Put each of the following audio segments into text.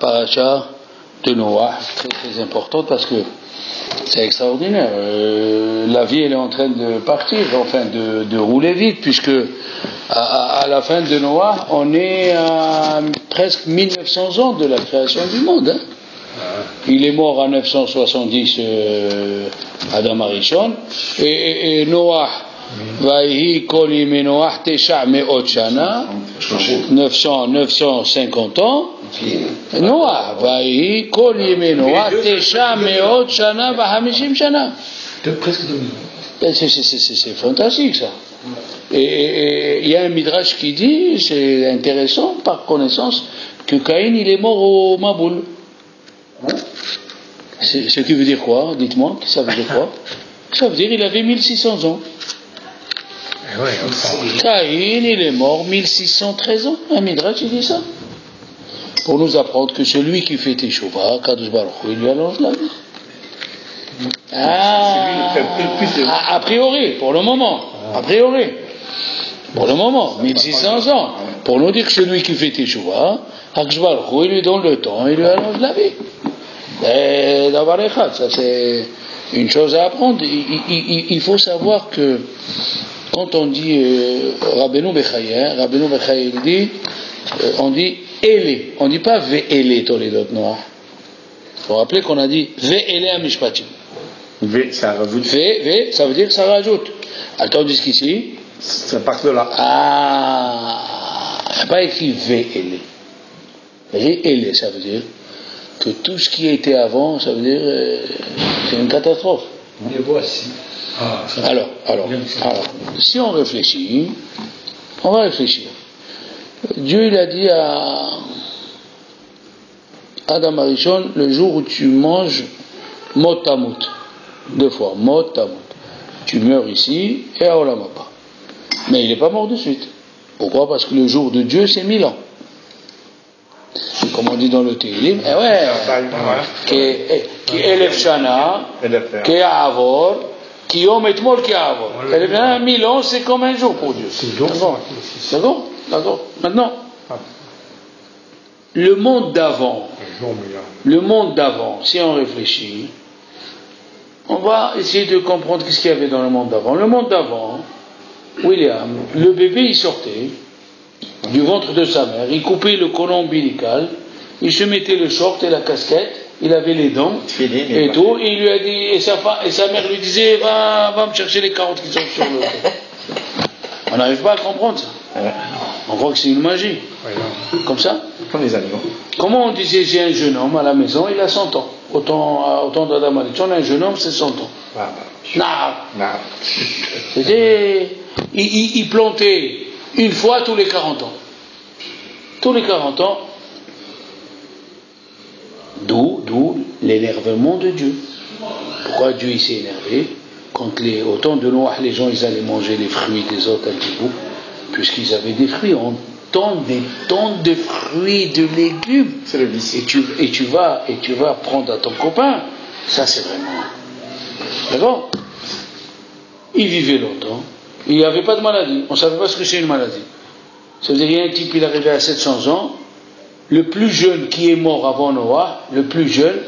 paracha de Noah, très très importante parce que c'est extraordinaire. Euh, la vie elle est en train de partir, enfin de, de rouler vite, puisque à, à, la fin de Noah, on est à presque 1900 ans de la création du monde. Hein. Il est mort en 970, euh, Adam Arishon, et, et, et Noah ויהי כל ימי נוח תשע מאות שנה, 900, 950 ans, נוח, ויהי כל ימי נוח תשע מאות שנה וחמישים שנה. C'est fantastique ça. Et il y a un midrash qui dit, c'est intéressant par connaissance, que Caïn il est mort au Maboul. Ce qui veut dire quoi Dites-moi, ça veut dire quoi Ça veut dire qu'il avait 1600 ans. Caïn, il est mort 1613 ans. Un Midrash, il dit ça. Pour nous apprendre que celui qui fait Teshuvah, Kadosh Baruch il lui allonge la vie. Ah, a, priori, pour le moment. A priori. Pour le moment, 1600 ans. Pour nous dire que celui qui fait Teshuvah, Kadosh Baruch il lui donne le temps, il lui allonge la vie. Et ça c'est une chose à apprendre. Il, il, il faut savoir que quand on dit euh, Rabbeinu Bechaye, Rabbeinu Bechaye il dit, euh, on dit Ele, on ne dit pas Ve'ele Toledot Noah. Il faut rappeler qu'on a dit Ve'ele Amishpatim. Ve, ça rajoute. Ve, ve, ça veut dire ça rajoute. Attends, qu'ici. Ça part de là. Ah, il n'y a pas écrit Ve'ele. Ve'ele, ça veut dire que tout ce qui était avant, ça veut dire euh, c'est une catastrophe. Les voici. Ah, alors, alors, alors, si on réfléchit, on va réfléchir. Dieu il a dit à Adam Arishon, le jour où tu manges motamut, deux fois, motamut, tu meurs ici et à Olamapa. Mais il n'est pas mort de suite. Pourquoi? Parce que le jour de Dieu, c'est mille ans. Comme on dit dans le Télim, eh ouais, qui est Elef Shana, qui est Avor, qui ont mol qui. Elle bien mille ans, c'est comme un jour pour Dieu. D'accord? D'accord Maintenant, le monde d'avant, le monde d'avant, si on réfléchit, on va essayer de comprendre ce qu'il y avait dans le monde d'avant. Le monde d'avant, William, le bébé il sortait du ventre de sa mère, il coupait le colon ombilical, il se mettait le short et la casquette, il avait les dents et tout, et il lui a dit, et sa, et sa mère lui disait, va, va me chercher les carottes qui sont sur le. On n'arrive pas à comprendre ça. On croit que c'est une magie. Comme ça Comme les animaux. Comment on disait, j'ai un jeune homme à la maison, il a 100 ans. Autant, autant d'Adam on a un jeune homme, c'est 100 ans. Non. Non. C'était. Il, il, il plantait une fois tous les 40 ans. Tous les 40 ans, D'où, d'où l'énervement de Dieu. Pourquoi Dieu s'est énervé Quand les, au temps de Noah, les gens ils allaient manger les fruits des autres animaux, puisqu'ils avaient des fruits, on tente des tonnes de fruits, de légumes. C'est le. Et tu, et tu vas et tu vas prendre à ton copain. Ça c'est vraiment. D'accord Il vivait longtemps. Il n'y avait pas de maladie. On ne savait pas ce que c'est une maladie. Ça veut dire qu'il y a un type, il arrivait à 700 ans, le plus jeune qui est mort avant Noah, le plus jeune,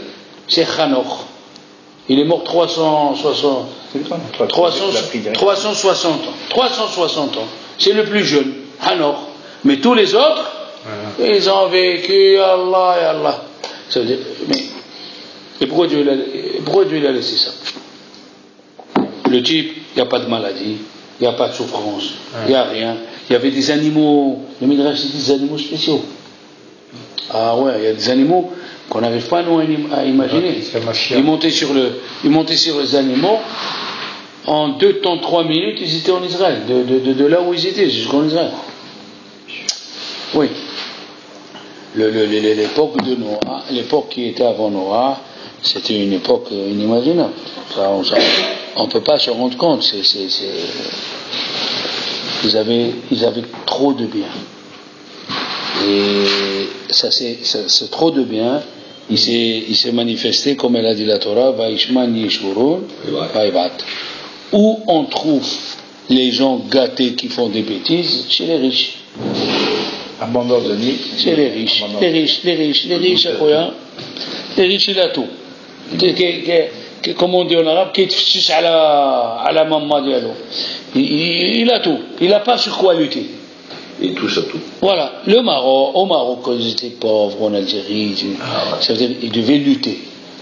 c'est Hanoch. Il est mort 360, 360 ans. 360 ans. C'est le plus jeune, Hanoch. Mais tous les autres, ils ont vécu, Allah et Allah. Ça veut dire, mais, et pourquoi Dieu, pourquoi Dieu a laissé ça? Le type, il n'y a pas de maladie, il n'y a pas de souffrance, il n'y a rien. Il y avait des animaux, le Midrash dit des animaux spéciaux. Ah ouais, il y a des animaux qu'on n'arrive pas nous à imaginer. Ils montaient sur le, ils montaient sur les animaux. En deux temps, trois minutes, ils étaient en Israël, de, de, de, là où ils étaient jusqu'en Israël. Oui. L'époque de Noah, l'époque qui était avant Noah, c'était une époque inimaginable. Ça, on ne peut pas se rendre compte. ils, avaient, ils avaient trop de biens. Et ça c'est trop de bien. Il s'est manifesté, comme elle a dit la Torah, Où on trouve les gens gâtés qui font des bêtises Chez les riches. Nuit. C'est les riches. Les riches, les riches, les riches, quoi Les riches, il a tout. Que- Comme on dit en arabe, qui est à la, à la maman. Il, a tout. Il n'a pas sur quoi lutter. Il touche à tout. Voilà, le Maroc, au Maroc, quand ils étaient pauvres, en Algérie, tu- ça veut dire ils devaient lutter.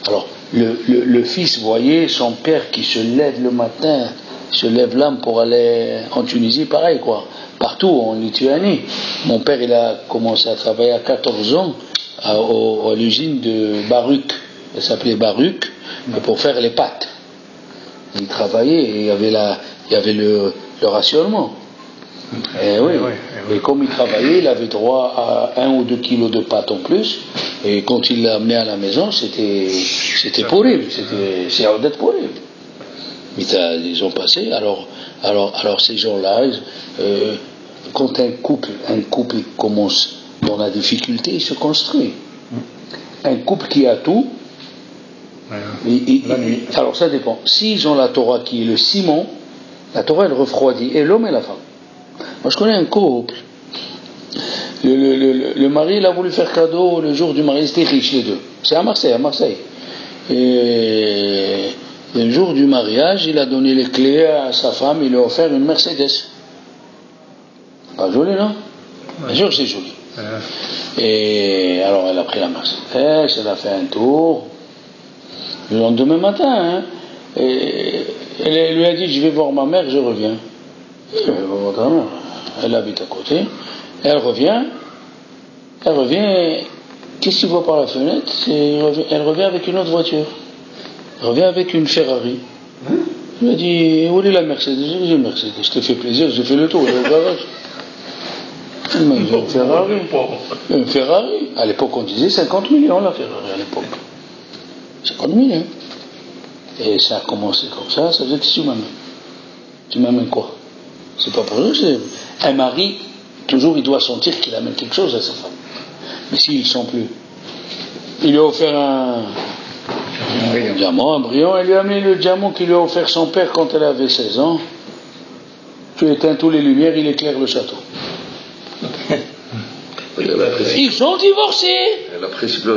Alors, le, le- le fils voyait son père qui se lève le matin, se lève l'âme pour aller en Tunisie, pareil quoi, partout en Lituanie. Mon père, il a commencé à travailler à 14 ans à, l'usine de Baruch, elle s'appelait Baruch, pour faire les pâtes. Il travaillait et il y avait, la, il y avait le, le rationnement. Eh oui. Et comme il travaillait, il avait droit à un ou deux kilos de pâte en plus. Et quand il l'a amené à la maison, c'était, c'était pourri. C'était, c'est hors d'être pourri. Mais ça, ils ont passé. Alors, alors, alors ces gens-là, euh, quand un couple, un couple commence dans la difficulté, il se construit. Un couple qui a tout, alors ça dépend. S'ils ont la Torah qui est le ciment, la Torah elle refroidit, et l'homme et la femme. Moi je connais un couple. Le, le- le- mari il a voulu faire cadeau le jour du mariage, c'était riche les deux. C'est à Marseille, à Marseille. Et le jour du mariage, il a donné les clés à sa femme, il lui a offert une Mercedes. Pas joli, non Bien sûr que c'est joli. Et alors elle a pris la Mercedes, elle a fait un tour. Le lendemain matin, hein, et elle lui a dit Je vais voir ma mère, je reviens. Elle va voir ta mère. Elle habite à côté. Elle revient. Elle revient. Qu'est-ce qu'il voit par la fenêtre? Elle revient- avec une autre voiture. Elle revient avec une Ferrari. Il m'a dit Où est la Mercedes? J'ai dit Mercedes, je te fais plaisir, j'ai fait le tour, est au garage. Elle m'a dit Une Ferrari. Une Ferrari. À l'époque, on disait 50 millions la Ferrari à l'époque. 50 millions. Et ça a commencé comme ça, ça veut dire que tu m'amènes. Tu m'amènes quoi? C'est pas pour eux, c'est. Un mari, toujours, il doit sentir qu'il amène quelque chose à sa femme. Mais s'il ne sent plus. Il lui a offert un, un diamant, un brillant, elle lui a mis le diamant qu'il lui a offert son père quand elle avait 16 ans. Tu éteins toutes les lumières, il éclaire le château. Ils sont divorcés elle tout.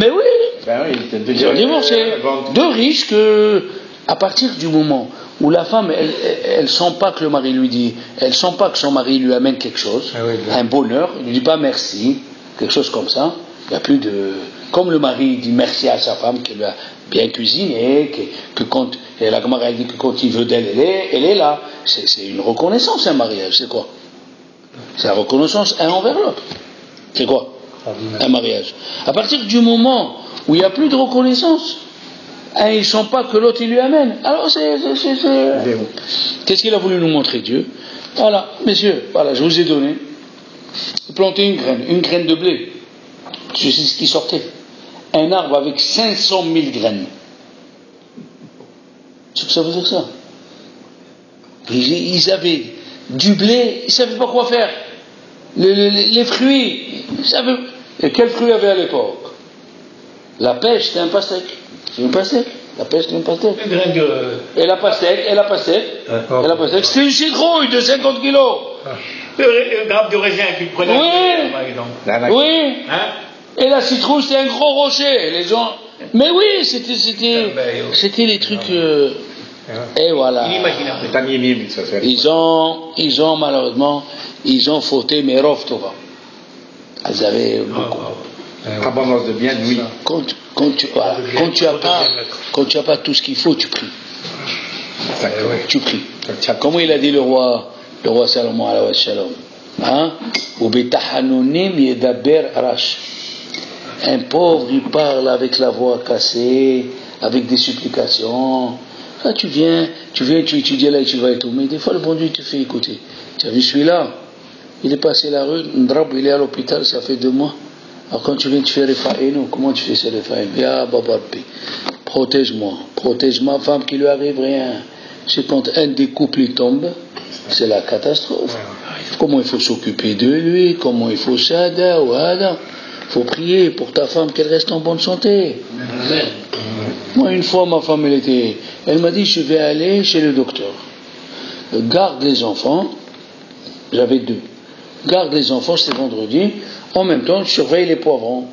Mais oui Ben oui, il était Ils ont divorcé. Deux riches que, à partir du moment où la femme, elle, sent pas que le mari lui dit, elle sent pas que son mari lui amène quelque chose, Ah oui, un bonheur, il lui dit pas merci, quelque chose comme ça. Il n'y a plus de, comme le mari dit merci à sa femme qui lui a bien cuisiné, que, que quand, et la dit que quand il veut d'elle, elle est, elle est là. C'est c'est une reconnaissance, un mariage, c'est quoi? C'est la reconnaissance un envers l'autre. C'est quoi? Un mariage. À partir du moment où il n'y a plus de reconnaissance, un, il ne sent pas que l'autre il lui amène. Alors c'est. Qu'est-ce qu'il a voulu nous montrer Dieu? Voilà, messieurs, voilà, je vous ai donné. Plantez une graine, une graine de blé. C'est ce qui sortait. Un arbre avec 500 000 graines. C'est ce que ça veut dire ça? Ils, ils avaient du blé, ils ne savaient pas quoi faire. Le- le- les fruits, ils savaient. Et quels fruits avait à l'époque? La pêche, c'était un pastèque. C'est une pastèque. La pêche, c'est une pastèque. Une graine de. Et la pastèque, et la pastèque, D'accord. et la pastèque, c'était une citrouille de 50 kilos. Le, le grappe de raisin que tu prenais, Oui. par exemple. Oui. Hein Et la citrouille, c'était un gros rocher. Les gens. Mais oui, c'était, c'était, Ah, ben, c'était les trucs. euh, Et voilà. Inimaginable. C'est un yémim, ça fait. Ils ont, ils ont malheureusement, ils ont fauté mes Tova. Ils avaient beaucoup. Abondance de bien, oui. Quand, quand tu, voilà, quand tu as pas, quand tu as pas tout ce qu'il faut, tu pries. Exactement. Tu pries. Comment il a dit le roi, le roi Salomon alayhi shalom hein? Un pauvre, il parle avec la voix cassée, avec des supplications. Là, tu viens, tu viens, tu étudies là et tu vas et tout. Mais des fois, le bon Dieu te fait écouter. Tu as vu celui-là? Il est passé la rue, Ndrab, il est à l'hôpital, ça fait deux mois. Alors quand tu viens, tu fais Refaïno. Comment tu fais ces Refaïno Ya Bababbi, protège-moi, protège ma femme qui lui arrive rien. C'est quand un des couples tombe, c'est la catastrophe. Comment il faut s'occuper de lui, comment il faut sada ou. Il faut prier pour ta femme qu'elle reste en bonne santé. Moi, une fois, ma femme, elle était, elle m'a dit, je vais aller chez le docteur. Garde les enfants. J'avais deux. garde les enfants, c'était vendredi. En même temps, je surveille les poivrons.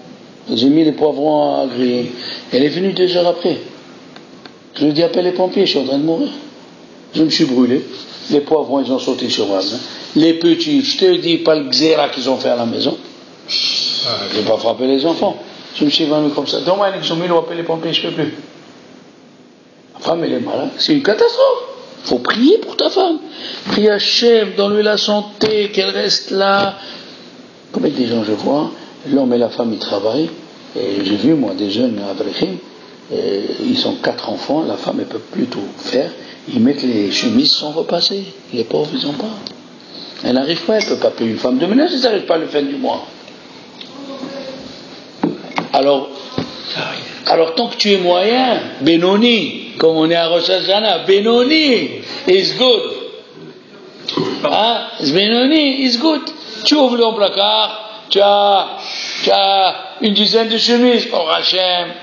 J'ai mis les poivrons à griller. Elle est venue deux heures après. Je lui ai dit, appelle les pompiers, je suis en train de mourir. Je me suis brûlé. Les poivrons, ils ont sauté sur moi. hein. Les petits, je te dis pas le xéra qu'ils ont fait à la maison. Je n'ai pas frappé les enfants. Je me suis évanoui comme ça. Demain, ils ont mis, ils ont appelé les pompiers, je ne peux plus. La femme, elle est malade. C'est une catastrophe. Il faut prier pour ta femme. Prier à chef, donne-lui la santé, qu'elle reste là. Combien des gens je vois, l'homme et la femme, ils travaillent. Et j'ai vu, moi, des jeunes à Brechim, et ils ont quatre enfants, la femme, elle peut plus tout faire. Ils mettent les chemises sans repasser. Les pauvres, ils n'ont pas. Elle n'arrive pas, elle ne peut pas payer une femme de ménage, ils n'arrivent pas à le fin du mois. Alors, alors tant que tu es moyen, Benoni, comme on est à Rosh Hashanah, Benoni is good. Hein? Benoni is good. Tu ouvres ton placard, tu as, tu as une dizaine de chemises, oh Hachem,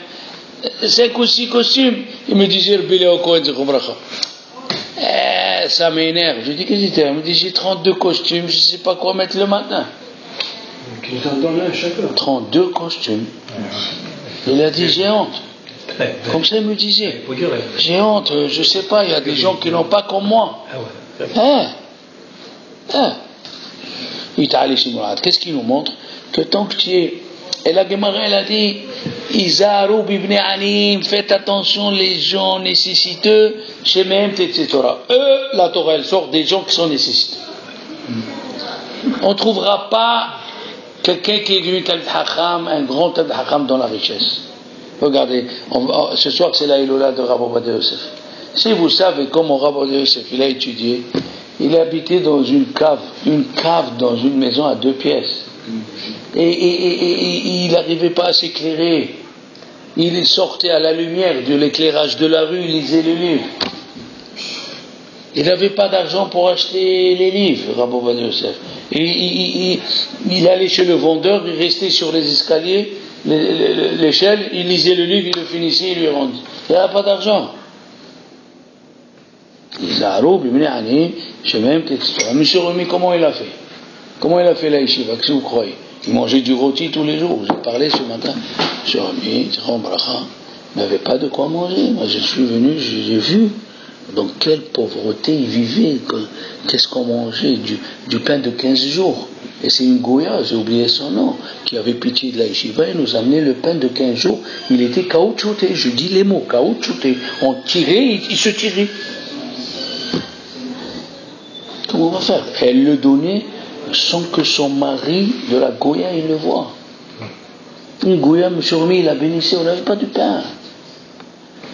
cinq ou six costumes. Il me disait, eh, ça m'énerve. Je dis, qu'est-ce que Il me dit, j'ai 32 costumes, je ne sais pas quoi mettre le matin. Qu'ils en donnent un chacun. 32 costumes. Il a dit, j'ai honte. Comme ça, il me disait, j'ai honte, je sais pas, il y a des gens qui n'ont pas comme moi. Ah ouais. Hein Hein Il t'a allé chez Mourad. Qu'est-ce qu'il nous montre Que tant que tu es. Et la Gemara, elle a dit Izaru bibne anim, faites attention les gens nécessiteux, chez même, etc. Eux, la Torah, elle sort des gens qui sont nécessiteux. On ne trouvera pas quelqu'un qui est devenu Hacham, un grand Hacham dans la richesse. Regardez, ce soir c'est la Ilola de Rabbi Yosef. Si vous savez comment Rabbi Yosef il a étudié, il habitait dans une cave, une cave dans une maison à deux pièces. Et, il n'arrivait pas à s'éclairer. Il sortait à la lumière de l'éclairage de la rue, il lisait les livres. Il n'avait pas d'argent pour acheter les livres, Rabbi il, il- allait chez le vendeur, il restait sur les escaliers, l'échelle, il lisait le livre, il le finissait, il lui rendait. Il n'avait pas d'argent. Zaro, Bimni Ani, je même Monsieur Remy, comment il a fait? Comment il a fait la yeshiva? Qu'est-ce que vous croyez? Il mangeait du rôti tous les jours. J'ai parlé ce matin. Monsieur Zahra Bracha, n'avait pas de quoi manger. Moi, je suis venu, j'ai vu. Dans quelle pauvreté il vivait. que- Qu'est-ce qu'on mangeait? Du, pain de 15 jours. Et c'est une Goya, j'ai oublié son nom, qui avait pitié de la yeshiva et nous amenait le pain de 15 jours. Il était caoutchouté. Je dis les mots, caoutchouté. On tirait, il se tirait. Comment on va faire Elle le donnait sans que son mari de la Goya il le voit. Une Goya, M. Rumi, il a bénissé, on n'avait pas du pain.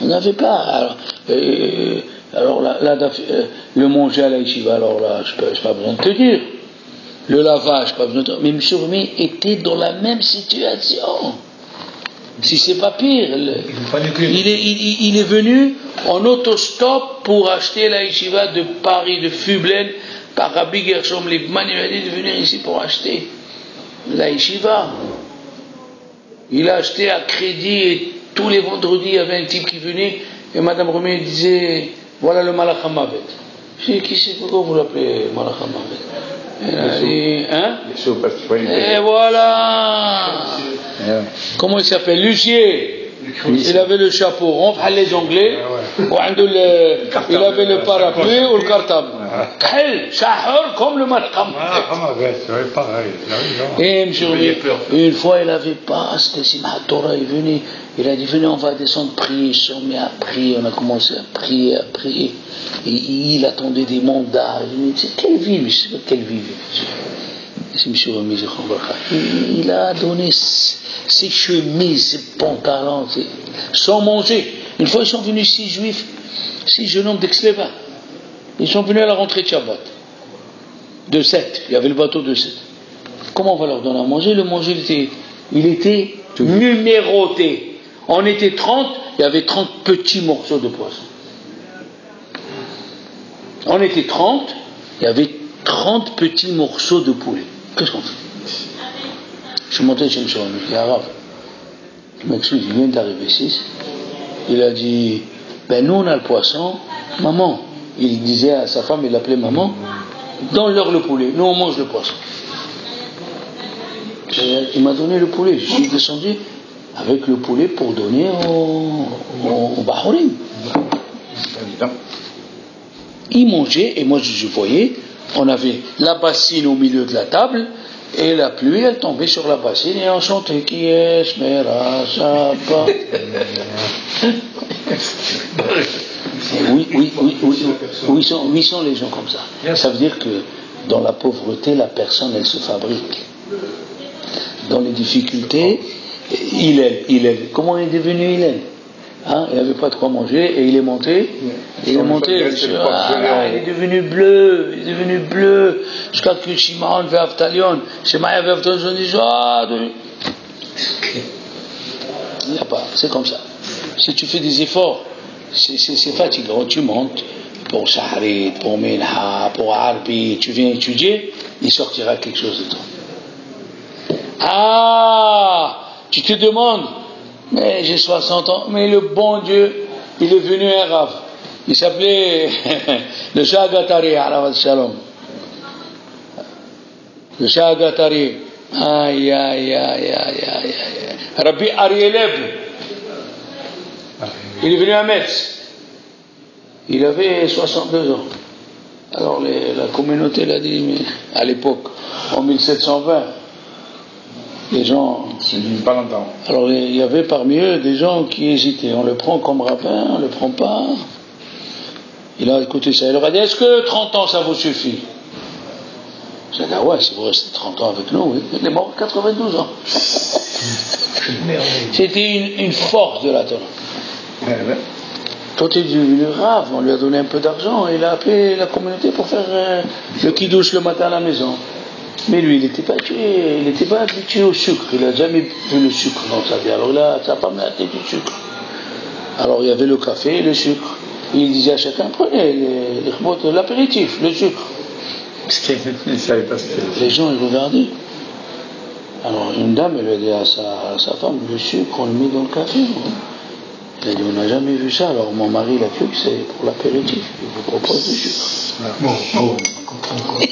On n'avait pas. Alors, euh, alors là, là, euh, le manger à la yeshiva, alors là, je n'ai pas besoin de te dire. Le lavage, pas besoin de te dire. Mais M. Rumi était dans la même situation. Si c'est pas pire. le- est, il est venu en autostop pour acheter la yeshiva de Paris, de Fublen, par Rabbi Gershom Liebman, il de venir ici pour acheter la. Il a acheté à crédit et tous les vendredis, il y avait un type qui venait et Madame Romier disait Voilà le Malachamavet. Je dis Qui c'est Pourquoi vous l'appelez Malachamavet Elle a dit Hein? Et voilà. Comment il s'appelle? Lucier. Il avait le chapeau rond, les anglais, il avait le parapluie ou le cartable. Très, ça hurle comme le matam. Et M. une fois, il avait pas, c'était Simhat Torah, il venait, il a dit, venez, on va descendre prier. Ils sont mis à prier, on a commencé à prier, à prier. Et il attendait des mandats. Il me disait, quelle vie, lui, c'est quelle vie, C'est M. Il, il a donné ses chemises, ses pantalons, sans manger. Une fois, ils sont venus six juifs, six jeunes hommes d'Exleva. Ils sont venus à la rentrée de Shabbat. De sept, il y avait le bateau de sept. Comment on va leur donner à manger? Le manger, il était, il était numéroté. On était 30, il y avait 30 petits morceaux de poisson. On était 30, il y avait 30 petits morceaux de poulet. Qu'est-ce qu'on fait? Je suis monté chez M. Il est arabe. Il m'excuse, il vient d'arriver ici. Il a dit, ben nous on a le poisson, maman. Il disait à sa femme, il l'appelait maman, donne-leur le poulet, nous on mange le poisson. Il m'a donné le poulet. Je suis descendu avec le poulet pour donner au, au, au Bahourim. Évident. Il mangeait et moi je voyais, on avait la bassine au milieu de la table et la pluie elle tombait sur la bassine et on chantait qui est Shabbat. Oui, oui, oui, oui, oui, sont, oui, sont les gens comme ça. Ça veut dire que dans la pauvreté, la personne, elle se fabrique. Dans les difficultés, il est, il est. Comment il est devenu il est Hein, il n'avait pas de quoi manger et il est monté. Il est monté. Ah, il est devenu bleu, il est devenu bleu. Jusqu'à que Shimon Ve'Avtalion, Shemaïa Ve'Avtalion, dit Ah, de- Il n'y a pas, c'est comme ça. Si tu fais des efforts, c'est fatigant. Tu montes pour Shahrid, pour Minha, pour Arbi, tu viens étudier, il sortira quelque chose de toi. Ah, tu te demandes, mais j'ai 60 ans, mais le bon Dieu, il est venu un rave. Il s'appelait le Shah Gatari, Shalom. Le Shah Gatari. Aïe, aïe, aïe, aïe, aïe, aïe. Rabbi Arieleb. Il est venu à Metz. Il avait 62 ans. Alors les- la communauté l'a dit, mais à l'époque, en 1720, les gens. C'est pas longtemps. Alors il y avait parmi eux des gens qui hésitaient. On le prend comme rabbin, on le prend pas. Il a écouté ça. Il leur a dit Est-ce que 30 ans ça vous suffit? J'ai dit Ah ouais, si vous restez 30 ans avec nous, oui. Il est mort à 92 ans. C'était une, une force de la Torah. Ouais. Quand il est devenu rave, on lui a donné un peu d'argent et il a appelé la communauté pour faire euh, le kidouche le matin à la maison. Mais lui, il n'était pas tué, il n'était pas habitué au sucre. Il n'a jamais vu le sucre dans sa vie. Alors là, sa femme a été du sucre. Alors il y avait le café et le sucre. Il disait à chacun prenez les- l'apéritif, le sucre. Savait pas ce que. Les gens ils regardaient. Alors une dame, elle a dit à sa, à sa femme le sucre, on le met dans le café. hein. Elle a dit on n'a jamais vu ça. Alors mon mari, il a cru que c'est pour l'apéritif. Il vous propose du sucre. Bon, quoi.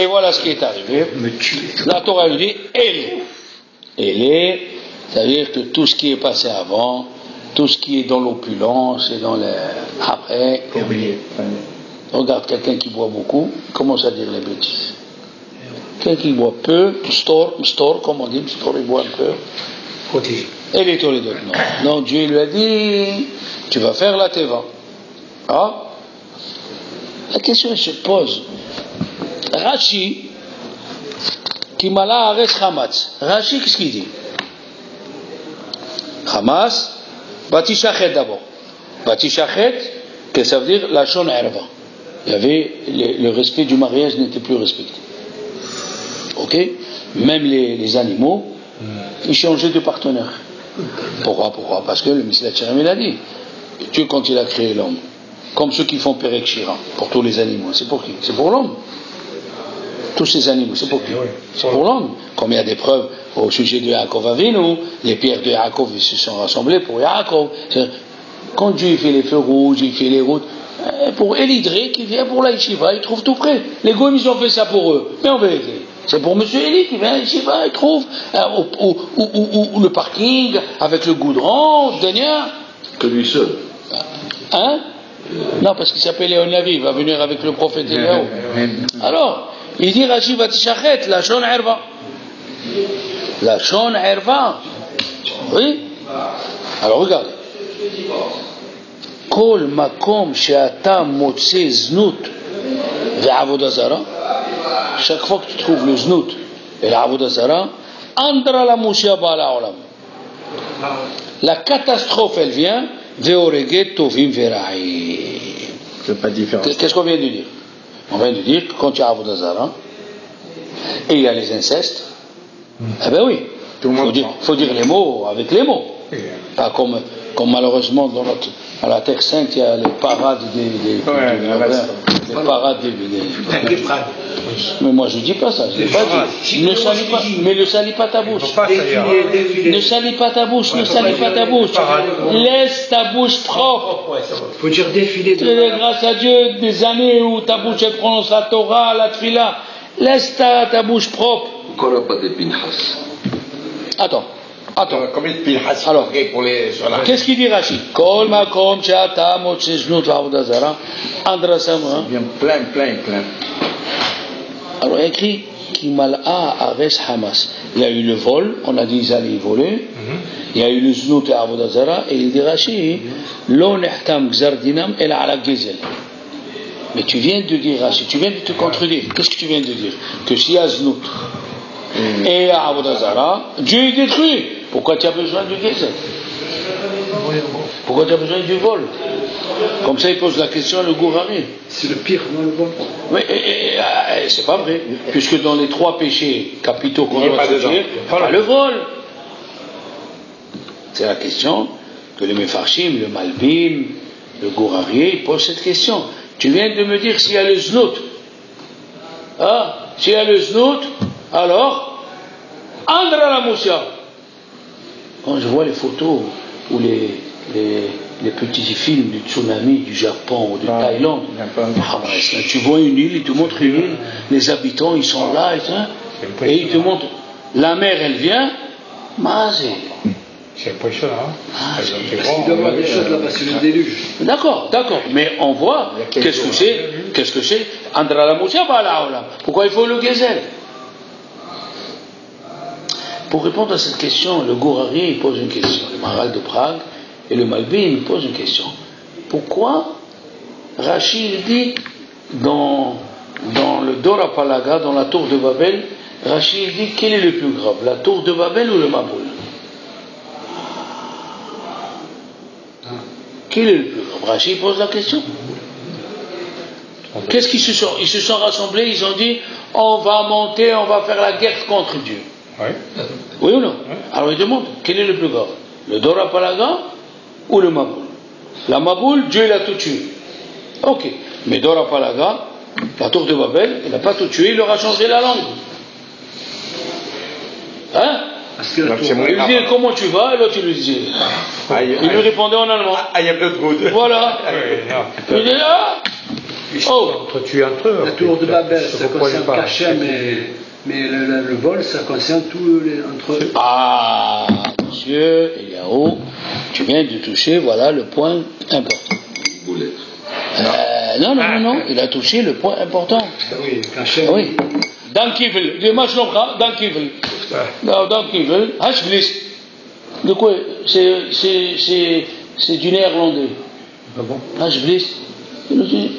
Et voilà ce qui est arrivé. La Torah lui dit Elé. Elé, c'est-à-dire que tout ce qui est passé avant, tout ce qui est dans l'opulence et dans le après. Oublié. Regarde quelqu'un qui boit beaucoup, il commence à dire les bêtises. Quelqu'un qui boit peu, store, store, comme on dit, store, il boit un peu. Protégé. Et les tous les autres, non. Non, Dieu lui a dit, tu vas faire la teva. Ah La question se pose. Rashi, qui mala ares Hamatz. Rashi, qu'est-ce qu'il dit? Hamas, Batishachet d'abord. Batishachet, que ça veut dire? La shon erva. Il y avait, le, respect du mariage n'était plus respecté. Ok? Même les animaux, ils changeaient de partenaire. Pourquoi Pourquoi? Parce que le Misla Tchérim, il a dit Dieu, quand il a créé l'homme, comme ceux qui font Pérec Shira, pour tous les animaux, c'est pour qui? C'est pour l'homme. Tous ces animaux, c'est pour qui? C'est pour l'homme. Comme il y a des preuves au sujet de Yaakov Avinu, les pierres de Yaakov ils se sont rassemblées pour Yaakov. Quand Dieu fait les feux rouges, il fait les routes, euh, pour Elidré qui vient pour la Yeshiva, il trouve tout près. Les Goïms, ils ont fait ça pour eux. Mais en vérité, c'est pour M. Elie qui vient ici, va, il trouve hein, le parking avec le goudron, Dania. Que lui seul. Hein? Non, parce qu'il s'appelle Léon Navi, il va venir avec le prophète Eliaou. Alors, il dit Rashi Vatishachet, la Shon Herva. La Shon Herva. Oui? Alors regardez. Kol makom sheata motse chaque fois que tu trouves le znout et zara, andra la bala olam. La catastrophe, elle vient, veoreget tovim veraim. C'est pas différent. Qu'est-ce qu'on vient de dire? On vient de dire que quand il y a Avodah Zarah, et il y a les incestes, eh bien oui, il faut dire, prend. faut dire les mots avec les mots. Pas comme, comme malheureusement dans notre, à la Terre Sainte, il y a les parades des, des, Ouais, des- la reste. les parades des, des-. Mais moi je dis pas ça, je l'ai pas dit. Ne salis pas, mais ne salis pas ta bouche. Pas. Ne salis pas ta bouche, ne salis pas ta bouche. Laisse ta bouche propre. faut dire défiler grâce à Dieu des années où ta bouche elle prononce la Torah, la Tfila, Laisse ta, ta bouche propre. Pourquoi on n'a pas des Pinchas Attends, attends. Alors, pinhas Alors, Qu'est-ce qu'il dit Rachid? Kol makom she'ata motze znut v'avodat zara, andra sama. Bien plein, plein, plein. Alors il y a écrit Kimala'a Ares Hamas. Il y a eu le vol, on a dit ils allaient voler. Il y a eu le Znout et Avodah Zara. Et il dit Rachid Lo nehtam gzar dinam el ala gezel. Mais tu viens de dire, Rachid, tu viens de te contredire. Qu'est-ce que tu viens de dire? Que s'il y a Znout et Avodah Zara, Dieu est détruit. Pourquoi tu as besoin du gezel Pourquoi tu as besoin du vol? Comme ça, il pose la question à le Gourari. C'est le pire dans le vol? Oui, et- et- et- c'est pas vrai, puisque dans les trois péchés capitaux qu'on doit dedans. pas le vol. C'est la question que le Mefarshim, le Malbim, le Gourarié posent cette question. Tu viens de me dire s'il y a le Znout. Ah, s'il y a le Znout, alors, Andra la Moussia. Quand je vois les photos ou les, les, les petits films du tsunami du Japon ou de Ah, Thaïlande, ah, tu vois une île, ils te montrent une île, les habitants ils sont là, et, ça, et ils te montrent, la mer elle vient, Mazé. C'est impressionnant. hein. Ah, doit y avoir des va choses là-bas, c'est le déluge. D'accord, d'accord, mais on voit qu'est-ce que c'est, qu'est-ce que c'est, Andra la. Pourquoi il faut le gazelle? Pour répondre à cette question, le Gourari pose une question, le Maral de Prague et le Malbim il pose une question. Pourquoi Rachid dit dans, dans le Dora Palaga, dans la tour de Babel, Rachid dit quel est le plus grave, la tour de Babel ou le Maboul? Quel est le plus grave Rachid pose la question. Qu'est-ce qu'ils se sont Ils se sont rassemblés, ils ont dit on va monter, on va faire la guerre contre Dieu. Ouais. Oui ou non Alors ils demandent quel est le plus grave Le Dora Palaga ou le Maboul? La Maboul, Dieu l'a tout tué. Ok. Mais Dora Palaga, la tour de Babel, il n'a pas tout tué, il leur a changé la langue. Hein? Parce que Il lui dit comment tu vas? Et l'autre il lui disait. Aïe, Il lui aïe. répondait en allemand. I am not good. Voilà. Il dit ah Oh Entretués entre eux. La tour de Babel, ça concerne. Kachem, mais, mais le, le- le vol, ça concerne tous les entre eux. Ah, monsieur Eliaou, tu viens de toucher, voilà le point important. Boulette. Euh, non, non, non, non, il a touché le point important. Oui. Ah oui. Dan Kivel, dis moi je l'emprunte, Dan Kivel. Non, Dan Kivel, Hashblis. De quoi C'est, c'est, c'est, c'est du néerlandais. Ah bon? Hashblis. Il dit,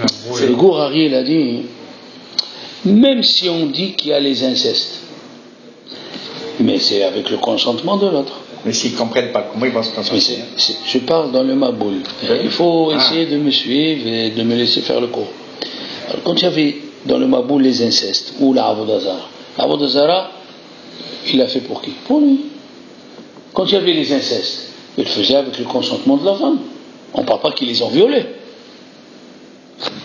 Ah, Ah, oui. C'est Gourari, il a dit, même si on dit qu'il y a les incestes, mais c'est avec le consentement de l'autre. Mais s'ils ne comprennent pas, comment ils vont se concentrer je parle dans le Maboul. Il faut essayer de me suivre et de me laisser faire le cours. Alors, quand il y avait dans le Maboul les incestes, ou la Avodazara, Avodazara, il l'a fait pour qui? Pour lui. Quand il y avait les incestes, il le faisait avec le consentement de la femme. On ne parle pas qu'ils les ont violés.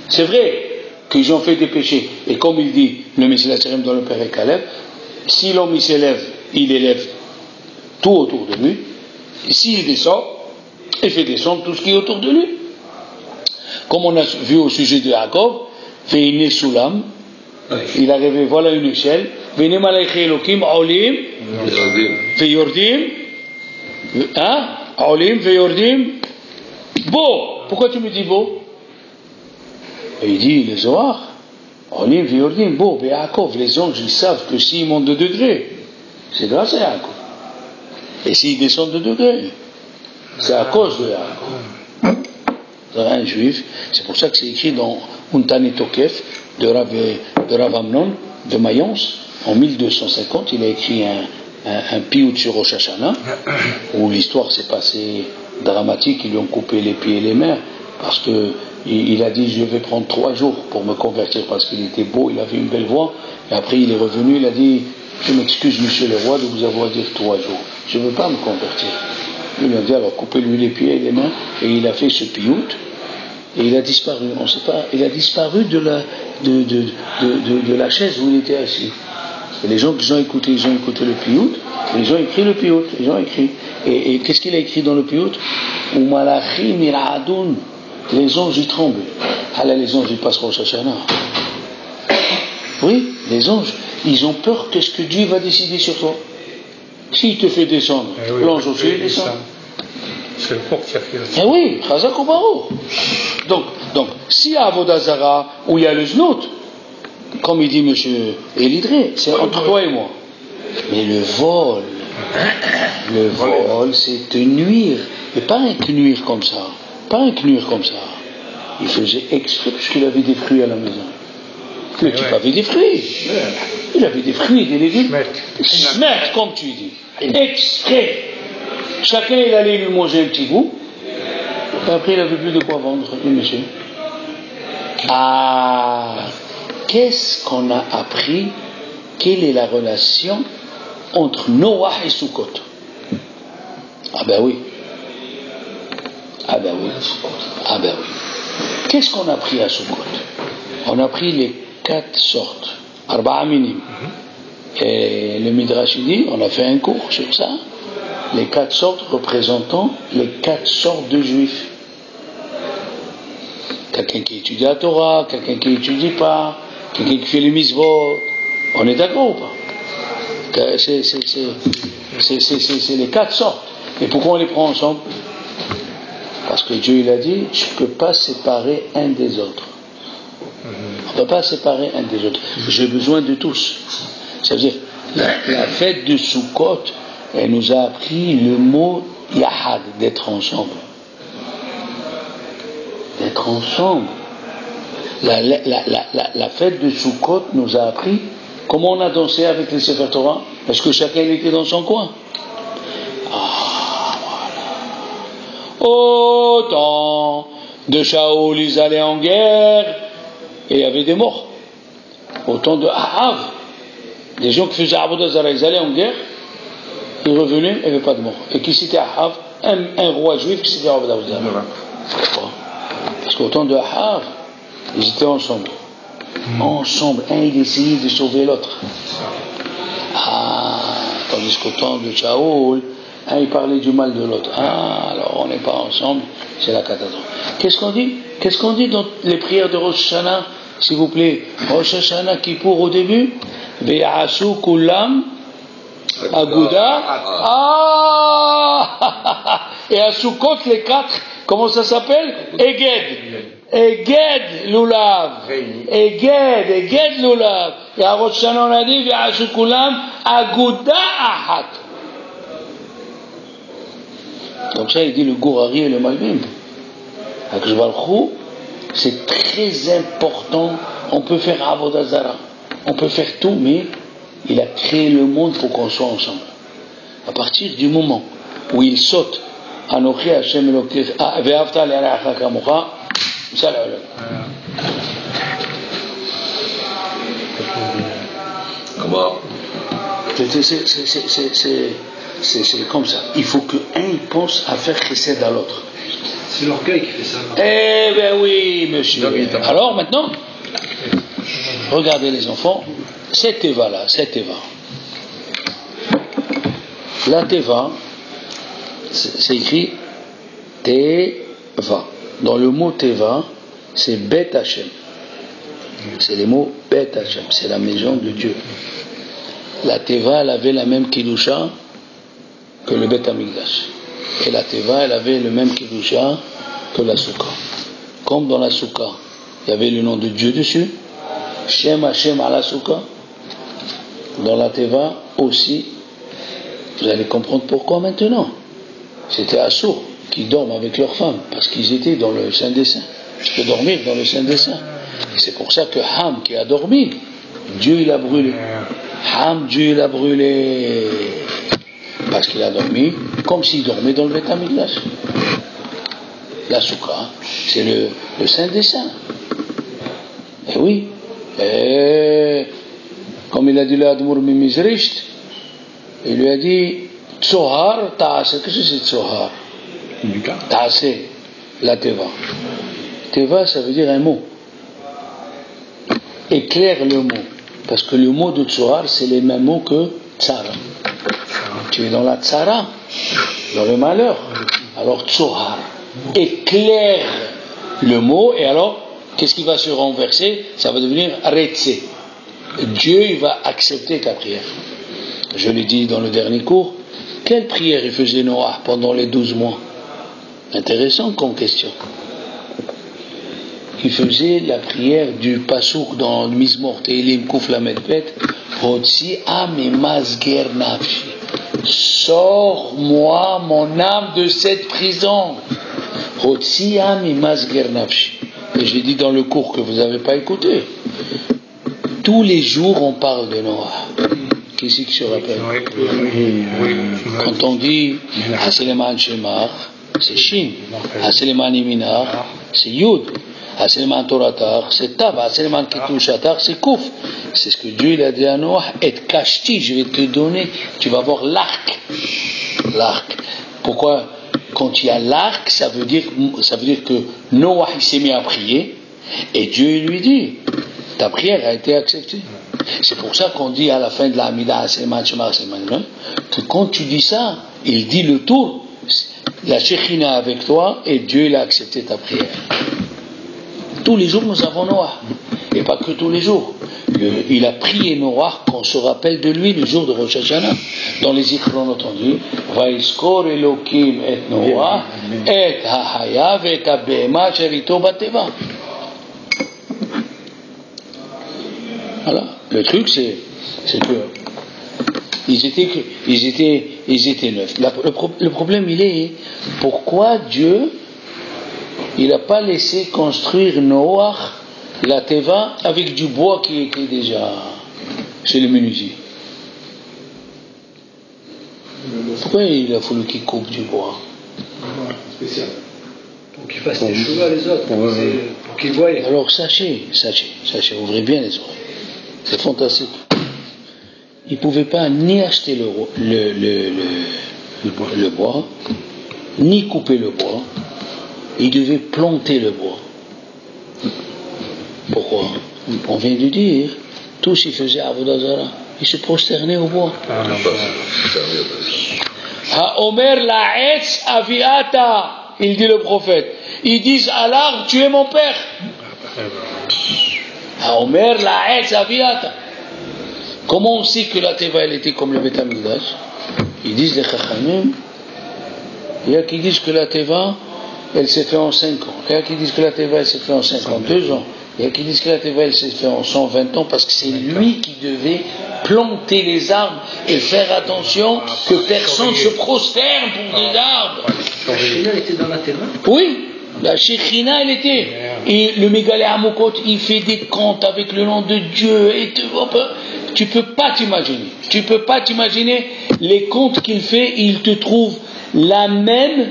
C'est vrai qu'ils ont fait des péchés. Et comme il dit le Messie dans le Père et Caleb, si l'homme il s'élève, il élève tout autour de lui. Et s'il descend, il fait descendre tout ce qui est autour de lui. Comme on a vu au sujet de Jacob, Veine Soulam, il a rêvé, voilà une échelle, Veine Malachi Elohim, Olim, Veyordim, hein, Olim, Veyordim, beau. Pourquoi tu me dis beau Et il dit, les Zohar, mais Yaakov, les anges, ils savent que s'ils montent de degré, c'est grâce à Yaakov. Et s'ils descendent de degré, c'est à cause de Yaakov. Un juif, c'est pour ça que c'est écrit dans Untani Tokef de Rav, de Rav Amnon de Mayence, en 1250, il a écrit un, un, piout sur Rosh où l'histoire s'est passée dramatique, ils lui ont coupé les pieds et les mains, parce que il, a dit je vais prendre trois jours pour me convertir parce qu'il était beau, il avait une belle voix, et après il est revenu, il a dit je m'excuse monsieur le roi de vous avoir dit trois jours, je ne veux pas me convertir. Il a dit alors coupez-lui les pieds et les mains, et il a fait ce piout, et il a disparu, on ne sait pas, il a disparu de la, chaise où il était assis. Et les gens qui ont écouté, ils ont écouté le piout, ils ont écrit le piout, ils ont écrit. Et, qu'est-ce qu'il a écrit dans le piout? Les anges ils tremblent. Ah là, les anges ils passent au Shashana. Oui, les anges, ils ont peur qu'est-ce que Dieu va décider sur toi? S'il te fait descendre, Eh oui, l'ange aussi descend. C'est le porc qui a fait Eh oui, Chazak. Donc, donc, y a Avodazara où il y a le Znout, comme il dit M. Elidré, c'est entre toi et moi. Mais le vol, le vol, c'est te nuire. Mais pas un nuire comme ça. Pas un nuire comme ça. Il faisait exprès parce qu'il avait des fruits à la maison. Le type ouais. avait des fruits. Il avait des fruits, des légumes. Schmeck, comme tu dis. Exprès. Chacun, il allait lui manger un petit bout. Et après, il n'avait plus de quoi vendre, le monsieur. Ah, qu'est-ce qu'on a appris? Quelle est la relation entre Noah et Sukkot? Ah ben oui. Ah ben oui. Ah ben oui. Qu'est-ce qu'on a appris à Sukkot? On a appris les quatre sortes. Arba'a minim. Et le Midrash dit, on a fait un cours sur ça, les quatre sortes représentant les quatre sortes de juifs. Quelqu'un qui étudie la Torah, quelqu'un qui n'étudie pas, quelqu'un qui fait les mitzvot. On est d'accord ou pas? C'est les quatre sortes. Et pourquoi on les prend ensemble? Parce que Dieu il a dit, je ne peux pas séparer un des autres. On ne peut pas séparer un des autres. J'ai besoin de tous. Ça veut dire, la, fête de Sukkot, elle nous a appris le mot Yahad, d'être ensemble. D'être ensemble. La, fête de Sukkot nous a appris comment on a dansé avec les Sefer parce que chacun était dans son coin? Au temps de Shaoul, ils allaient en guerre et il y avait des morts. Au temps de Ahav, les gens qui faisaient Abodazara, ils allaient en guerre, ils revenaient, il n'y avait pas de mort. Et qui c'était Ahav? Un, un roi juif qui c'était Abodazara. Pourquoi? Parce qu'au temps de Ahav, ils étaient ensemble. Ensemble, un il essayait de sauver l'autre. Ah, tandis qu'au temps de Shaoul, il parlait du mal de l'autre. Ah, alors on n'est pas ensemble, c'est la catastrophe. Qu'est-ce qu'on dit? Qu'est-ce qu'on dit dans les prières de Rosh Hashanah, s'il vous plaît? Rosh Hashanah qui pour au début? Ve'asu kulam Aguda. Ah Et à Sukkot, les quatre, comment ça s'appelle? Eged. Eged Lulav. Eged, Eged Lulav. Et à Rosh Hashanah, on a dit Ve'asu kulam Aguda Ahat. Comme ça, il dit le Gourari et le Malbim. C'est très important. On peut faire Avodazara, on peut faire tout, mais il a créé le monde pour qu'on soit ensemble. À partir du moment où il saute, Anochi Hashem Ve'avta le'arecha kamocha, ça. Comment? C'est- c'est- comme ça. Il faut que un il pense à faire chesed à l'autre. C'est l'orgueil qui fait ça. Eh bien oui, monsieur. Alors maintenant, regardez les enfants, cette Eva-là, cette Eva. La Teva, c'est c'est écrit Teva. Dans le mot Teva, c'est Bet Hashem. C'est les mots Bet Hashem, c'est la maison de Dieu. La Teva, elle avait la même Kidusha que le Bet Amigdash. Et la Teva, elle avait le même Kidusha que la Souka. Comme dans la Souka, il y avait le nom de Dieu dessus, Shem Hashem à la. Dans la Teva aussi, vous allez comprendre pourquoi maintenant. C'était Assur qui dorment avec leurs femmes, parce qu'ils étaient dans le Saint des Saints. Je peux dormir dans le Saint des Saints. Et c'est pour ça que Ham qui a dormi, Dieu il a brûlé. Ham, Dieu il a brûlé. Parce qu'il a dormi comme s'il dormait dans le Beth. La Soukha, c'est le, le Saint des Saints. Eh oui. Et comme il a dit le Admour Mimizrisht, il lui a dit Tsohar, Taase. Qu'est-ce que c'est Tsohar? Taase, la Teva. Teva, ça veut dire un mot. Éclaire le mot. Parce que le mot de Tsohar, c'est les mêmes mots que Tsara. Tu es dans la Tsara, dans le malheur. Alors Tsohar, éclaire le mot, et alors, qu'est-ce qui va se renverser? Ça va devenir Retse. Dieu, il va accepter ta prière. Je l'ai dit dans le dernier cours, quelle prière il faisait Noah pendant les douze mois? Intéressant comme question. Il faisait la prière du Pasouk dans le Mizmor Teilim Kouf Hotsi Amimazger Nafshi. Sors-moi mon âme de cette prison. Et j'ai dit dans le cours que vous n'avez pas écouté. Tous les jours on parle de Noah. Qui c'est qui se rappelle Quand on dit Haseleman Shemar, c'est Shin. Haseleman Iminar, c'est Yud. Toratar, c'est Tab. Ketushatar, c'est Kouf. C'est ce que Dieu il a dit à Noah. Et Kashti, je vais te donner, tu vas voir l'arc. L'arc. Pourquoi? Quand il y a l'arc, ça veut dire, ça veut dire que Noah il s'est mis à prier et Dieu lui dit ta prière a été acceptée. C'est pour ça qu'on dit à la fin de la Hamida, que quand tu dis ça, il dit le tour, la Shekhina avec toi et Dieu il a accepté ta prière. Tous les jours nous avons Noah, et pas que tous les jours. Le- il a prié Noah qu'on se rappelle de lui le jour de Rosh Hashanah. Dans les Ikr, on entend dire Vaiskor et Noah et Hahayav et. Voilà. Le truc, c'est, que ils étaient, ils étaient, ils étaient neufs. Le problème, il est pourquoi Dieu, il n'a pas laissé construire Noah, la Teva, avec du bois qui était déjà chez les menuisiers. Pourquoi il a fallu qu'il coupe du bois? Pour qu'ils fassent des choses les autres. C'est- Pour qu'ils voient. Alors sachez, sachez, sachez, ouvrez bien les oreilles. C'est fantastique. Il ne pouvait pas ni acheter le, le, le, le- le bois, ni couper le bois. Il devait planter le bois. Pourquoi? On vient de dire, tous ils faisaient Avodazara. Ils se prosternaient au bois. Haomer la'etz aviata, il dit le prophète. Ils disent à l'arbre, tu es mon père. Haomer la'etz aviata. Comment on sait que la Teva elle était comme le Beth Amikdash Ils disent les Chachamim. Il y a qui disent que la Teva elle s'est faite en 5 ans. Il y a qui disent que la Teva elle s'est faite en 52 ans. Il y a qui disent que la Teva elle s'est faite en 120 ans parce que c'est lui qui devait planter les arbres et faire attention que personne se prosterne pour des arbres. La China était dans la terre. Oui, la Shekhina, elle était. Et le Mégalé Amokot, il fait des contes avec le nom de Dieu. Et tu, on peut- tu peux pas t'imaginer. Tu peux pas t'imaginer les contes qu'il fait. Il te trouve la même,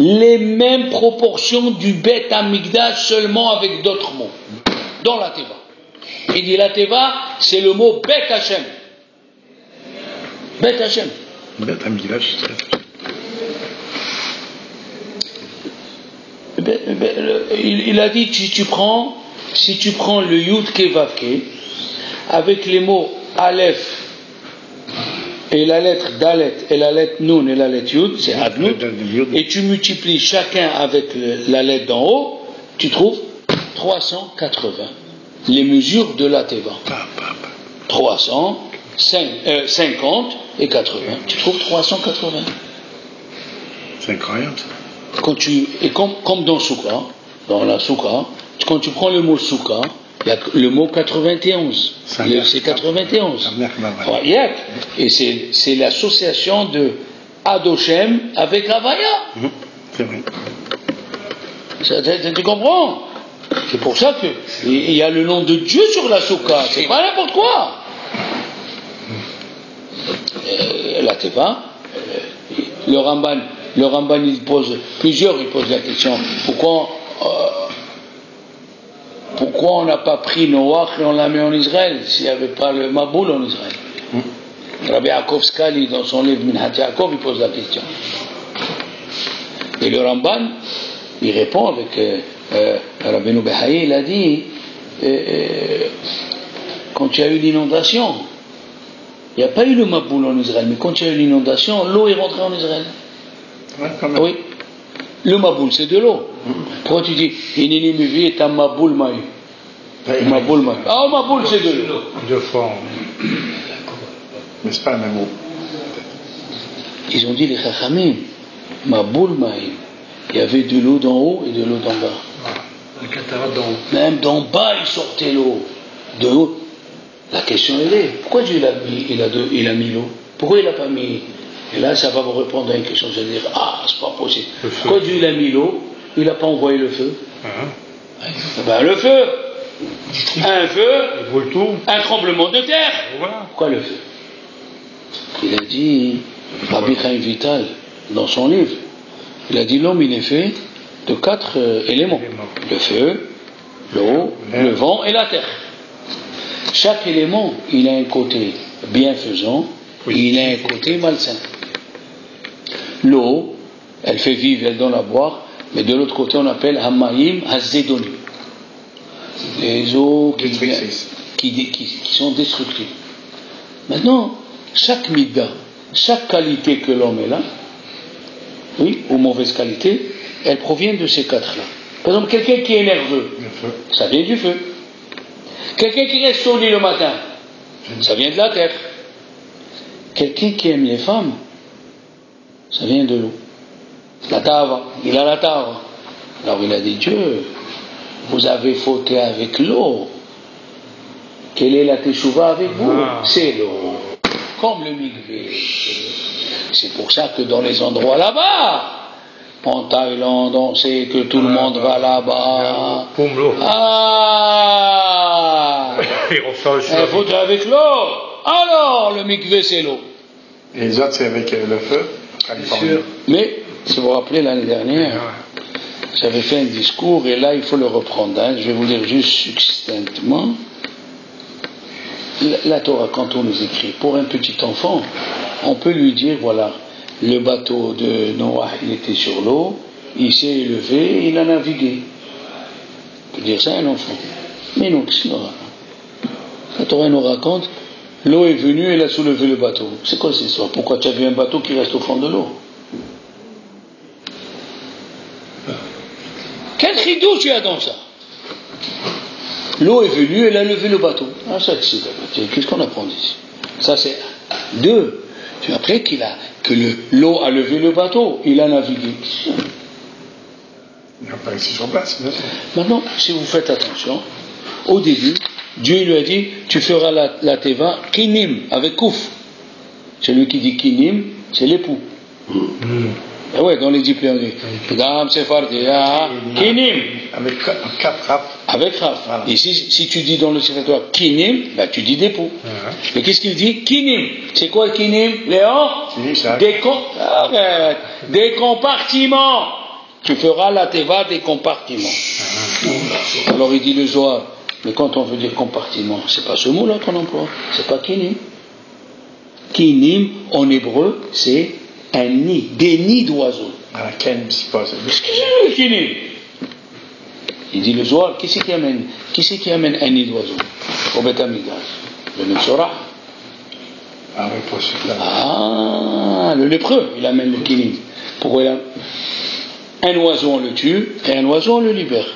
les mêmes proportions du Beth Amigdash seulement avec d'autres mots. Dans la Teva. Il dit la Teva, c'est le mot Beth Hashem. Beth Hashem. Ben, le- il, il a dit si tu prends si tu prends le Yud Kevavke avec les mots Aleph et la lettre Dalet et la lettre Nun et la lettre Yud, c'est Adnut, et tu multiplies chacun avec le- la lettre d'en haut, tu trouves 380. Les mesures de la Teva. 300, cin- euh, 50 et 80. Tu trouves 380. c'est incroyable. quand tu, et comme, comme dans Souka, dans la Souka, quand tu prends le mot Souka, il y a le mot 91. Ça Le- vient- C'est 91. ça vient, voilà. Enfin, yak. Et c'est l'association de Adoshem avec Havaya. Hum, C'est vrai. Ça, tu comprends? C'est pour ça que il y a le nom de Dieu sur la Souka. C'est pas n'importe quoi. Euh, la Teva, euh, le Ramban, le Ramban il pose plusieurs, il pose la question pourquoi euh, pourquoi on n'a pas pris Noach et on l'a mis en Israël s'il n'y avait pas le Maboul en Israël Rabbi Yaakov Skali dans son livre Minhat Yaakov il pose la question. Et le Ramban il répond avec euh, euh, Behaï, il a dit euh, euh, quand il y a eu l'inondation il n'y a pas eu le Maboul en Israël mais quand il y a eu l'inondation l'eau est rentrée en Israël. Ouais, quand même. oui. Le maboul, c'est de l'eau. Pourquoi tu dis Inini mivi est un maboul maï? Maboul maï. Ah, maboul, c'est de l'eau. Deux fois. Mais c'est pas le même mot. Ils ont dit les chachamim, maboul maï. Il y avait de l'eau d'en haut et de l'eau d'en bas. La cataracte d'en haut. Même d'en bas, il sortait l'eau. De haut. La question elle est, pourquoi Dieu il a mis, il a de- il a mis l'eau? Pourquoi il n'a pas mis? Et là, ça va vous répondre à une question. Vous allez dire, ah, c'est pas possible. Pourquoi Dieu il a mis l'eau? Il n'a pas envoyé le feu? Eh Ben, le feu Un feu, un tremblement de terre. Pourquoi le feu? Il a dit, Rabbi Chaim Vital, dans son livre, il a dit l'homme il est fait de quatre euh, éléments. Le feu, l'eau, le vent et la terre. Chaque élément, il a un côté bienfaisant, il a un côté malsain. L'eau, elle fait vivre, elle donne à boire, mais de l'autre côté, on appelle Hamaïm Hazedonim. Les eaux qui, Destructrices. qui, qui- qui sont destructives. Maintenant, chaque mida, chaque qualité que l'homme est là, oui, ou mauvaise qualité, elle provient de ces quatre-là. Par exemple, quelqu'un qui est nerveux, ça vient du feu. Quelqu'un qui reste au lit le matin, ça vient de la terre. Quelqu'un qui aime les femmes, ça vient de l'eau. La tava, il a la tava. Alors il a dit Dieu, vous avez fauté avec l'eau. Quelle est la teshuva avec vous Ah. C'est l'eau. Comme le mikvé. C'est pour ça que dans les endroits là-bas, en Thaïlande, on sait que tout le monde va là-bas. Poum l'eau. Ah sur faut avec l'eau. Alors, le mikvé, c'est l'eau. Et les autres, c'est avec euh, le feu. Sûr. Mais, si vous vous rappelez l'année dernière, j'avais fait un discours et là, il faut le reprendre. hein. Je vais vous dire juste succinctement. La, Torah, quand on nous écrit, pour un petit enfant, on peut lui dire voilà, le bateau de Noah, il était sur l'eau, il s'est élevé, il a navigué. On peut dire ça à un enfant. Mais non, qu'est-ce qu'il La Torah nous raconte l'eau est venue, elle a soulevé le bateau. C'est quoi cette histoire? Pourquoi tu as vu un bateau qui reste au fond de l'eau? Ridou tu as dans ça L'eau est venue, elle a levé le bateau. Ah, ça, c'est Qu'est-ce qu'on apprend ici Ça, c'est un. Deux. C'est après qu'il a, que le- l'eau a levé le bateau, il a navigué. Il n'a pas ici sur place, bien sûr. Maintenant, si vous faites attention, au début, Dieu lui a dit Tu feras la, la teva kinim, avec kouf. Celui qui dit kinim, c'est l'époux. Ah ouais, dans les diplômes, on dit Dam Sephardia, kinim, Avec rafles. avec Raf. Voilà. Et si, si tu dis dans le civatoire kinim, ben tu dis d'époux. Mais qu'est-ce qu'il dit? Kinim. C'est quoi kinim, Léon? Des, com- Arrête. des compartiments. Tu feras la teva des compartiments. Alors il dit le Zohar, mais quand on veut dire compartiment, c'est pas ce mot-là qu'on emploie, c'est pas kinim. Kinim, en hébreu, c'est un nid, des nids d'oiseaux. À que kinim Il dit le Zohar, qui c'est qui amène, qui c'est qui amène un nid d'oiseau? Au Beth Le Metzorah. Ah. Ah, le lépreux, il amène le kinim. Pourquoi il a un oiseau on le tue et un oiseau on le libère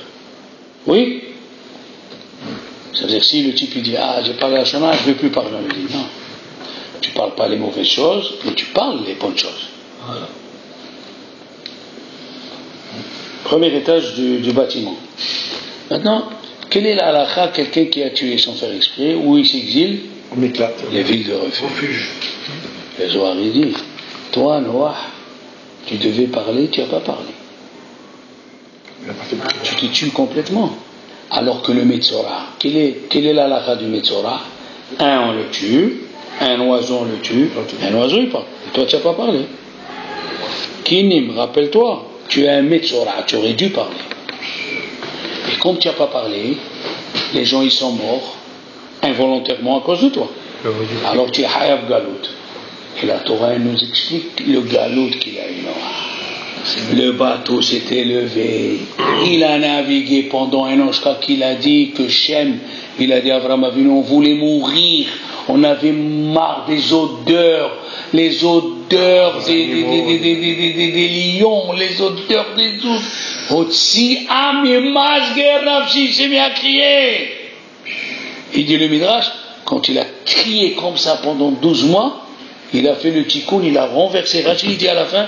Oui? Ça veut dire si le type il dit Ah, j'ai parlé à la Shana, je ne vais plus parler, on lui dit Non. Tu parles pas les mauvaises choses, mais tu parles les bonnes choses. Premier étage du, du bâtiment. Maintenant, quelle est la halakha quelqu'un qui a tué sans faire exprès, où il s'exile. Les villes de refuge. Refuge. Le Zohar il dit, toi Noah, tu devais parler, tu n'as pas parlé. Tu te tues complètement. Alors que le Metzora, quelle est, quelle est la du Metzora Un on le tue, un oiseau on le tue, un oiseau il parle. Et toi tu n'as pas parlé. Kinim, rappelle-toi, tu es un Metzora, tu aurais dû parler. Et comme tu n'as pas parlé, les gens ils sont morts involontairement à cause de toi. Alors tu es Hayav Galout. Et la Torah elle nous explique le Galout qu'il a eu. Le bateau s'est élevé. Il a navigué pendant un an jusqu'à qu'il a dit que Shem, il a dit à Abraham Avinu, on voulait mourir. On avait marre des odeurs les odeurs des, des, des, des, lions, les odeurs des ours. S'est mis à crier. Il dit le Midrash, quand il a crié comme ça pendant 12 mois, il a fait le tikkun, il a renversé, Rachid dit à la fin,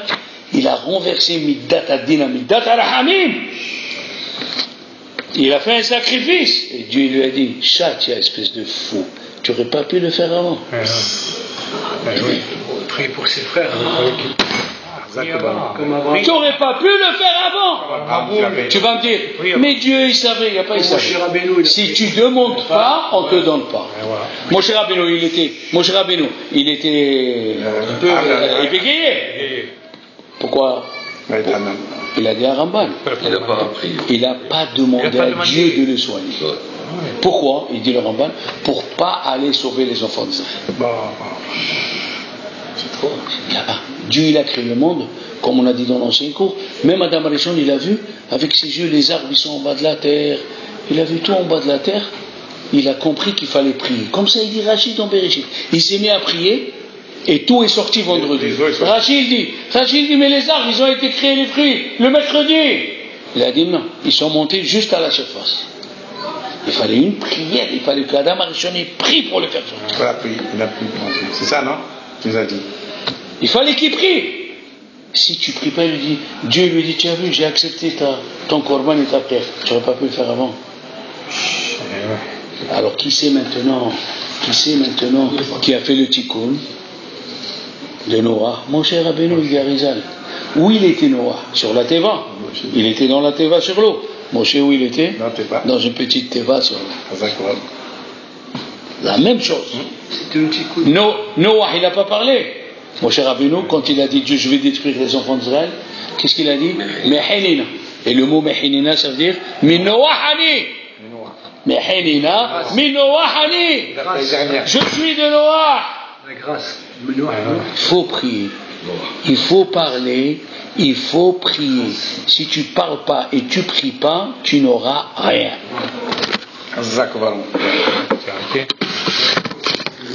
il a renversé Middat ad-Din, Middat al-Hamim. Il a fait un sacrifice. Et Dieu lui a dit, Chatia, espèce de fou, tu n'aurais pas pu le faire avant. Ouais, oui. Prier pour ses frères. Abraham. Tu n'aurais pas pu le faire avant. Bravo, mais- Tu vas me dire, mais Dieu il savait, il n'y a pas il savait. Si tu demandes pas, on te donne pas. Moshe Rabbeinu, il était, Moshe Rabbeinu, il était un peu euh, ébégayé. Et- Pourquoi? Il a dit à Ramban. Il n'a pas appris. Il n'a pas demandé à. Dieu de le soigner. Pourquoi Il dit le Ramban, pour pas aller sauver les enfants bon. C'est trop. Dieu, il a créé le monde, comme on a dit dans l'ancien cours. Même Adam Arishon, il a vu, avec ses yeux, les arbres, ils sont en bas de la terre. Il a vu tout en bas de la terre. Il a compris qu'il fallait prier. Comme ça, il dit Rachid en Bereshit. Il s'est mis à prier, et tout est sorti vendredi. Rachid dit, Rachid dit, mais les arbres, ils ont été créés, les fruits, le mercredi. Il a dit non, ils sont montés juste à la surface. Il fallait une prière, il fallait qu'Adam Arishon ait pris pour le faire sortir. Voilà, il a penser. C'est ça, non? Tu nous as dit. Il fallait qu'il prie. Si tu pries pas, il lui dit, Dieu lui dit, tu as vu, j'ai accepté ta, ton corban et ta terre. Tu n'aurais pas pu le faire avant. Alors qui sait maintenant, qui sait maintenant qui a fait le tikkun de Noah Mon cher Rabbeinu, il dit à Rizal. Où il était Noah Sur la Teva. Il était dans la Teva sur l'eau. Moshe, où il était. Dans une petite Teva sur l'eau. La même chose. Coup. No- Noah, il n'a pas parlé. Mon cher Rabbeinu, quand il a dit Dieu, je vais détruire les enfants d'Israël, qu'est-ce qu'il a dit Mehinina. Et le mot Mehinina, ça veut dire. Les dernières. Je suis de Noah. Il faut prier. Il faut parler. Il faut prier. Si tu parles pas et tu pries pas, tu n'auras rien. D'accord. C'est arrêté.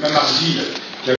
Même argile.